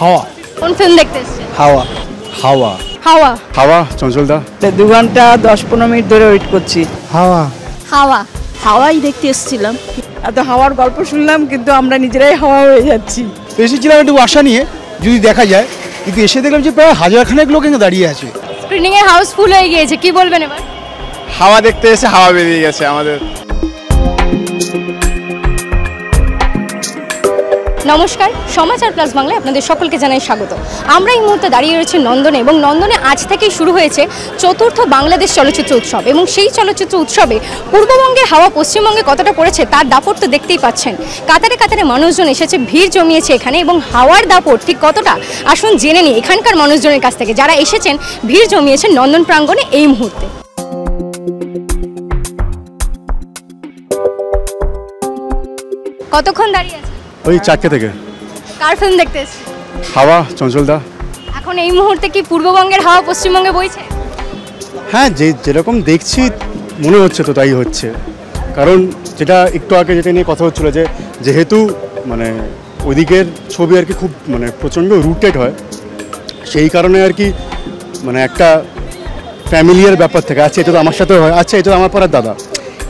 হাওয়া। কোন ফিল্ম দেখতে হাওয়া। হাওয়া। হাওয়া। হাওয়া চঞ্চলদা দু? ঘণ্টা দশ পনেরো মিনিট ধরে ওয়েট করছি। হাওয়া। হাওয়া। হাওয়াই দেখতে এসেছিলাম। এত হাওয়ার গল্প শুনলাম কিন্তু আমরা নিজেরাই হাওয়া হয়ে যাচ্ছি। এসেছিলাম একটু আশা নিয়ে যদি দেখা যায়। কিন্তু এসে দেখলাম যে প্রায় হাজার খানেক লোক এখানে দাঁড়িয়ে আছে। স্ক্রিনিং এ হাউসফুল হয়ে গিয়েছে কি বলবেন এবার? হাওয়া দেখতে এসে হাওয়া বেরিয়ে গেছে আমাদের। নমস্কার, সমাচার প্লাস বাংলায় আপনাদের সকলকে জানাই স্বাগত। আমরা এই মুহূর্তে দাঁড়িয়ে রয়েছি নন্দনে এবং নন্দনে আজ থেকেই শুরু হয়েছে চতুর্থ বাংলাদেশ চলচ্চিত্র উৎসব এবং সেই চলচ্চিত্র উৎসবে পূর্ববঙ্গের হাওয়া পশ্চিমবঙ্গে কতটা পড়েছে তার দাপট তো দেখতেই পাচ্ছেন। কাতারে কাতারে মানুষজন এসেছে, ভিড় জমিয়েছে এখানে এবং হাওয়ার দাপট ঠিক কতটা? আসুন জেনে নিই এখানকার মানুষজনের কাছ থেকে। যারা এসেছেন, ভিড় জমিয়েছেন নন্দন প্রাঙ্গণে এই মুহূর্তে। কতক্ষণ দাঁড়িয়ে আছে ওই চারটে থেকে। কার ফিল্ম দেখতে হাওয়া চঞ্চলদা। এখন এই মুহূর্তে কি পূর্ববঙ্গের হাওয়া পশ্চিমবঙ্গে বইছে? হ্যাঁ যে যেরকম দেখছি মনে হচ্ছে তো তাই হচ্ছে। কারণ যেটা একটু আগে যেটা নিয়ে কথা হচ্ছিল যে যেহেতু মানে ওদিকের ছবি আর কি খুব মানে প্রচণ্ড রুটেড হয় সেই কারণে আর কি মানে একটা ফ্যামিলিয়ার ব্যাপার থেকে আচ্ছা এটা তো আমার সাথে হয় আচ্ছা এটা তো আমার পড়ার দাদা।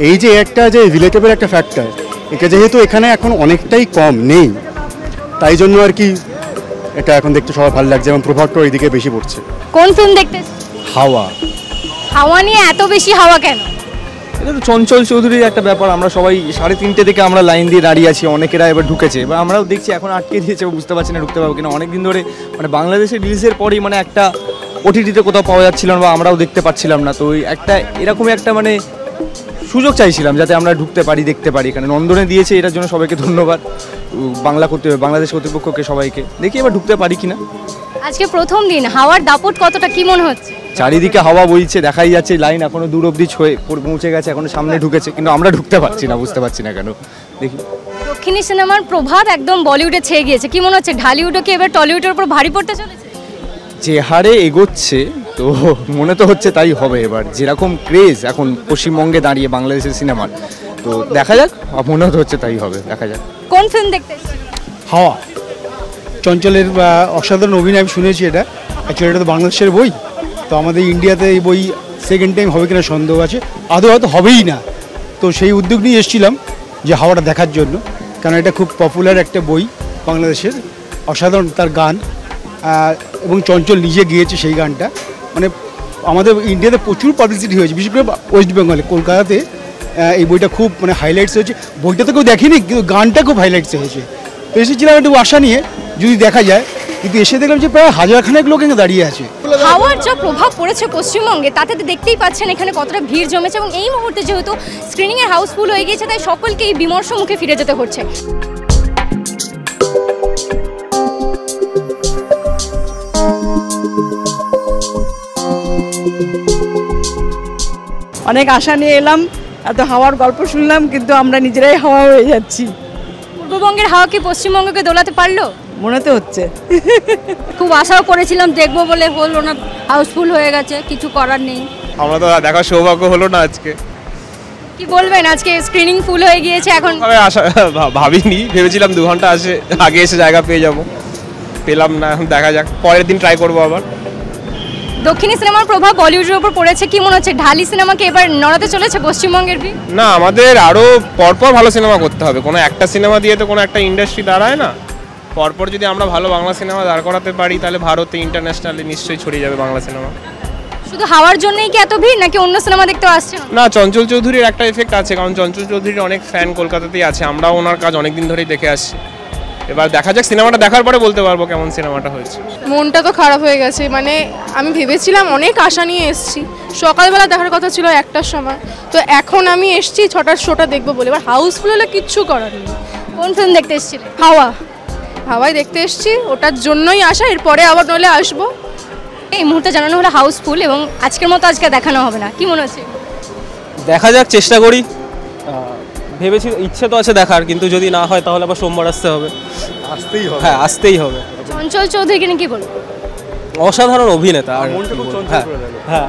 এই যে একটা যে রিলেটেবল একটা ফ্যাক্টর যেহেতু এখানে এখন অনেকটাই কম নেই তাই জন্য আর কি এটা এখন দেখতে সবার ভালো লাগছে এবং প্রভাবটা ওইদিকে বেশি পড়ছে। কোন ফিল্ম দেখতে হাওয়া। হাওয়া নিয়ে এত বেশি হাওয়া কেন? এটা তো চঞ্চল চৌধুরীর একটা ব্যাপার আমরা সবাই সাড়ে তিনটে থেকে আমরা লাইন দিয়ে দাঁড়িয়ে আছি অনেকেরা এবার ঢুকেছে এবার আমরাও দেখছি এখন আটকে দিয়েছে বুঝতে পারছি না ঢুকতে পারব কিনা। অনেকদিন ধরে মানে বাংলাদেশের রিলিজের পরেই মানে একটা ওটিটিতে কোথাও পাওয়া যাচ্ছিল না বা আমরাও দেখতে পাচ্ছিলাম না তো ওই একটা এরকমই একটা মানে সুযোগ চাইছিলাম যাতে আমরা ঢুকতে পারি দেখতে পারি। এখানে নন্দনে দিয়েছে এটার জন্য সবাইকে ধন্যবাদ। বাংলা করতে বাংলাদেশ কর্তৃপক্ষকে সবাইকে। দেখি এবার ঢুকতে পারি কিনা। আজকে প্রথম দিন হাওয়ার দাপট কতটা কি মনে হচ্ছে? চারিদিকে হাওয়া বইছে দেখাই যাচ্ছে লাইন এখনও দূর অব্দি ছয়ে পৌঁছে গেছে এখনও সামনে ঢুকেছে কিন্তু আমরা ঢুকতে পারছি না বুঝতে পারছি না কেন। দেখি। দক্ষিণী সিনেমার প্রভাব একদম বলিউডে ছেয়ে গিয়েছে। কি মনে হচ্ছে ঢালিউডও কি এবার টলিউডের উপর ভারী পড়তে চলেছে? যে হারে এগোচ্ছে তো মনে তো হচ্ছে তাই হবে এবার। যেরকম ক্রেজ এখন পশ্চিমবঙ্গে দাঁড়িয়ে বাংলাদেশের সিনেমার তো দেখা যাক মনে তো হচ্ছে তাই হবে দেখা যাক। কোন ফিল্ম দেখতে হাওয়া। চঞ্চলের অসাধারণ অভিনয় আমি শুনেছি এটা। অ্যাকচুয়ালি এটা তো বাংলাদেশের বই। তো আমাদের ইন্ডিয়াতে এই বই সেকেন্ড টাইম হবে কিনা সন্দেহ আছে। আদৌ হয়তো হবেই না। তো সেই উদ্যোগ নিয়ে এসেছিলাম যে হাওয়াটা দেখার জন্য। কারণ এটা খুব পপুলার একটা বই বাংলাদেশের। অসাধারণ তার গান। এবং চঞ্চল নিজে গিয়েছে সেই গানটা। মানে আমাদের ইন্ডিয়াতে প্রচুর পাবলিসিটি হয়েছে, বিশেষ করে ওয়েস্ট বেঙ্গলে কলকাতাতে এই বইটা খুব মানে হাইলাইটস হয়েছে। বইটা তো কেউ দেখেনি, কিন্তু গানটা খুব হাইলাইটস হয়েছে। তো এসেছিলাম একটু আশা নিয়ে, যদি দেখা যায়, কিন্তু এসে দেখলাম যে প্রায় হাজার খানেক লোক এখানে দাঁড়িয়ে আছে। হাওয়ার যা প্রভাব পড়েছে পশ্চিমবঙ্গে, তাতে তো দেখতেই পাচ্ছেন এখানে কতটা ভিড় জমেছে এবং এই মুহূর্তে যেহেতু স্ক্রিনিং এর হাউসফুল হয়ে গিয়েছে, তাই সকলকে এই বিমর্ষ মুখে ফিরে যেতে হচ্ছে। অনেক আশা নিয়ে এলাম এত হাওয়ার গল্প শুনলাম কিন্তু আমরা নিজেরাই হাওয়া হয়ে যাচ্ছি। পূর্ববঙ্গের হাওয়া কি পশ্চিমবঙ্গকে দোলাতে পারল? মনে তো হচ্ছে। খুব আশাও করেছিলাম দেখব বলে হলো না হাউসফুল হয়ে গেছে কিছু করার নেই। আমরা তো দেখার সৌভাগ্য হলো না আজকে। কি বলবেন আজকে স্ক্রিনিং ফুল হয়ে গিয়েছে এখন আশা ভাবিনি ভেবেছিলাম দু ঘণ্টা আসে আগে এসে জায়গা পেয়ে যাব। পেলাম না এখন দেখা যাক পরের দিন ট্রাই করব আবার। দক্ষিণী সিনেমার প্রভাব বলিউডের উপর পড়েছে কি মনে হচ্ছে? ঢালি সিনেমাকে এবার নড়াতে চলেছে পশ্চিমবঙ্গের ভিড় না আমাদের আরও পরপর ভালো সিনেমা করতে হবে। কোনো একটা সিনেমা দিয়ে তো কোনো একটা ইন্ডাস্ট্রি দাঁড়ায় না। পরপর যদি আমরা ভালো বাংলা সিনেমা দাঁড় করাতে পারি তাহলে ভারতে ইন্টারন্যাশনালি নিশ্চয়ই ছড়িয়ে যাবে বাংলা সিনেমা। শুধু হাওয়ার জন্যই কি এত ভিড় নাকি অন্য সিনেমা দেখতেও আসছে? না? চঞ্চল চৌধুরীর একটা এফেক্ট আছে কারণ চঞ্চল চৌধুরীর অনেক ফ্যান কলকাতাতেই আছে। আমরাও ওনার কাজ অনেক দিন ধরেই দেখে আসছি। এবার দেখা যাক সিনেমাটা দেখার পরে বলতে পারব কেমন সিনেমাটা হয়েছে। মনটা তো খারাপ হয়ে গেছে মানে আমি ভেবেছিলাম অনেক আশা নিয়ে এসেছি। সকালবেলা দেখার কথা ছিল একটার সময় তো এখন আমি এসেছি ছটার শোটা দেখব বলে। এবার হাউসফুল হলে কিচ্ছু করার নেই। কোন ফিল্ম দেখতে এসেছিলেন হাওয়া। হাওয়াই দেখতে এসেছি ওটার জন্যই আসা এরপরে আবার নইলে আসব। এই মুহূর্তে জানানো হলো হাউসফুল এবং আজকের মতো আজকে দেখানো হবে না। কি মনে হচ্ছে? দেখা যাক চেষ্টা করি। আহ, ভেবেছি ইচ্ছে তো আছে দেখার কিন্তু যদি না হয় তাহলে আবার সোমবার আসতে হবে। আসতেই হবে। হ্যাঁ আসতেই হবে। চঞ্চল চৌধুরীকে নিয়ে কি বলব? অসাধারণ অভিনেতা। আর মনটা খুব চঞ্চল হ্যাঁ হ্যাঁ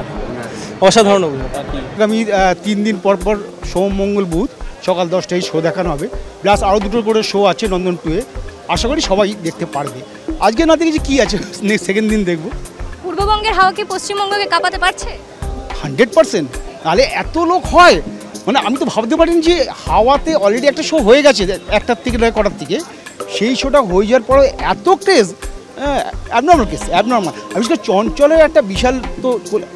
অসাধারণ অভিনেতা। আহ, তিন দিন পর পর সোম মঙ্গল বুধ সকাল দশটায় শো দেখানো হবে। প্লাস আরও দুটো করে শো আছে নন্দন টুয়ে আশা করি সবাই দেখতে পারবে। আজকে না দেখেছি কী আছে নেক্সট সেকেন্ড দিন দেখব। পূর্ববঙ্গের হাওয়া কি পশ্চিমবঙ্গকে কাঁপাতে পারছে? হান্ড্রেড পার্সেন্ট তাহলে এত লোক হয় মানে আমি তো ভাবতে পারিনি যে হাওয়াতে অলরেডি একটা শো হয়ে গেছে একটার থেকে নয়, কটার থেকে। সেই শোটা হয়ে যাওয়ার পরে এত ক্রেজ অ্যাবনর্মাল কেস অ্যাবনর্মাল আমি করে চঞ্চলের একটা বিশাল তো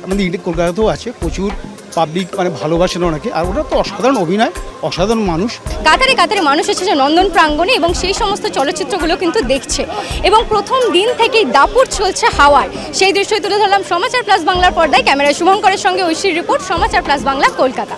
আমাদের কলকাতাতেও আছে, প্রচুর পাবলিক মানে ভালোবাসেন ওনাকে আর ওটা তো অসাধারণ অভিনয়, অসাধারণ মানুষ। কাতারে কাতারে মানুষ এসেছে নন্দন প্রাঙ্গণে এবং সেই সমস্ত চলচ্চিত্রগুলো কিন্তু দেখছে। এবং প্রথম দিন থেকেই দাপুর চলছে হাওয়ার সেই দৃশ্যই তুলে ধরলাম সমাচার প্লাস বাংলার পর্দায়। ক্যামেরায় শুভঙ্করের সঙ্গে ঐশীর রিপোর্ট, সমাচার প্লাস বাংলা, কলকাতা।